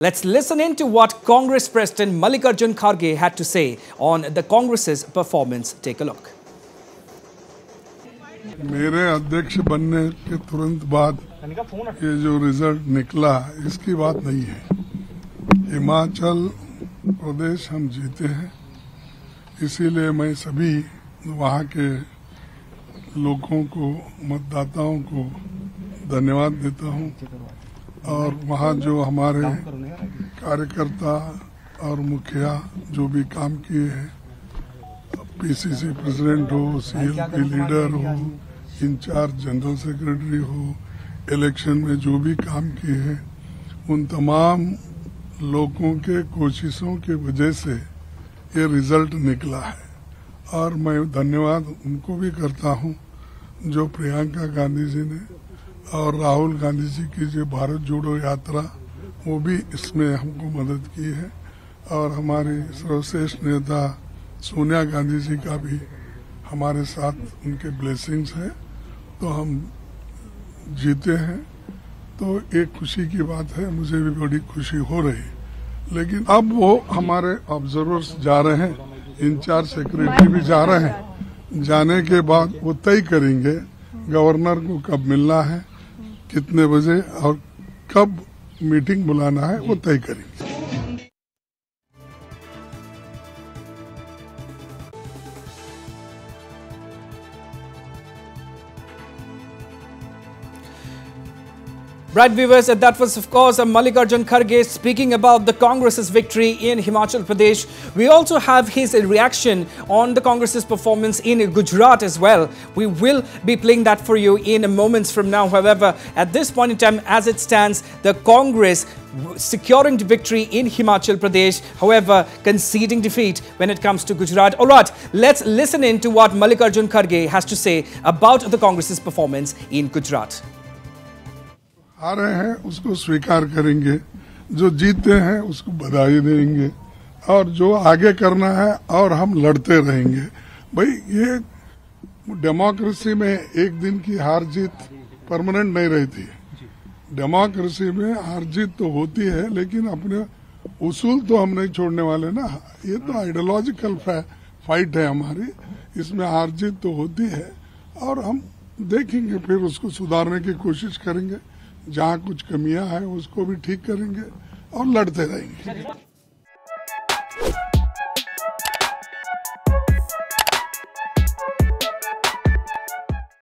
Let's listen in to what Congress President Mallikarjun Kharge had to say on the Congress's performance. Take a look. मेरे अध्यक्ष बनने के तुरंत बाद ये जो रिज़ल्ट निकला इसकी बात नहीं है हिमाचल प्रदेश हम जीते हैं इसीलिए मैं सभी वहाँ के लोगों को मतदाताओं को धन्यवाद देता हूँ और वहाँ जो हमारे कार्यकर्ता और मुखिया जो भी काम किए हैं पीसीसी प्रेसिडेंट हो सीएलपी लीडर हो इंचार्ज जनरल सेक्रेटरी हो इलेक्शन में जो भी काम किए हैं उन तमाम लोगों के कोशिशों के वजह से ये रिज़ल्ट निकला है। और मैं धन्यवाद उनको भी करता हूँ जो प्रियंका गांधी जी ने और राहुल गांधी जी की जो भारत जोड़ो यात्रा, वो भी इसमें हमको मदद की है। और हमारी सर्वश्रेष्ठ नेता सोनिया गांधी जी का भी हमारे साथ उनके ब्लेसिंग्स है तो हम जीते हैं। तो एक खुशी की बात है, मुझे भी बड़ी खुशी हो रही लेकिन अब वो हमारे ऑब्जर्वर्स जा रहे हैं इंचार्ज सेक्रेटरी भी जा रहे हैं। जाने के बाद वो तय करेंगे गवर्नर को कब मिलना है। कितने बजे और कब मीटिंग बुलाना है वो तय करेंगे। Right viewers, that was of course Mallikarjun Kharge speaking about the Congress's victory in Himachal Pradesh. We also have his reaction on the Congress's performance in Gujarat as well. We will be playing that for you in moments from now. However, at this point in time, as it stands, the Congress securing the victory in Himachal Pradesh, however, conceding defeat when it comes to Gujarat. All right, let's listen in to what Mallikarjun Kharge has to say about the Congress's performance in Gujarat. आ रहे हैं, उसको स्वीकार करेंगे। जो जीते हैं, उसको बधाई देंगे। और जो आगे करना है, और हम लड़ते रहेंगे। भाई, ये डेमोक्रेसी में एक दिन की हार जीत परमानेंट नहीं रहती। है डेमोक्रेसी में हार जीत तो होती है, लेकिन अपने उसूल तो हम नहीं छोड़ने वाले ना। ये तो आइडियोलॉजिकल फाइट है हमारी। इसमें हार जीत तो होती है। और हम देखेंगे, फिर उसको सुधारने की कोशिश करेंगे। जहाँ कुछ कमियाँ हैं उसको भी ठीक करेंगे और लड़ते रहेंगे।